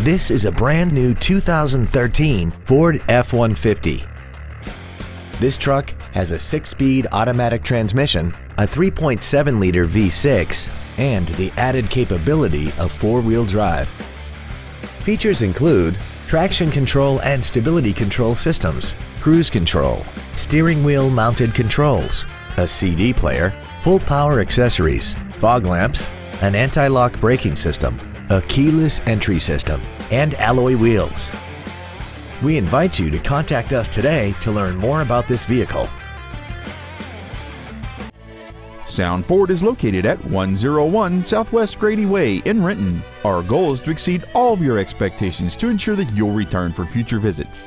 This is a brand new 2013 Ford F-150. This truck has a six-speed automatic transmission, a 3.7-liter V6, and the added capability of four-wheel drive. Features include traction control and stability control systems, cruise control, steering wheel mounted controls, a CD player, full power accessories, fog lamps, an anti-lock braking system, a keyless entry system, and alloy wheels. We invite you to contact us today to learn more about this vehicle. Sound Ford is located at 101 Southwest Grady Way in Renton. Our goal is to exceed all of your expectations to ensure that you'll return for future visits.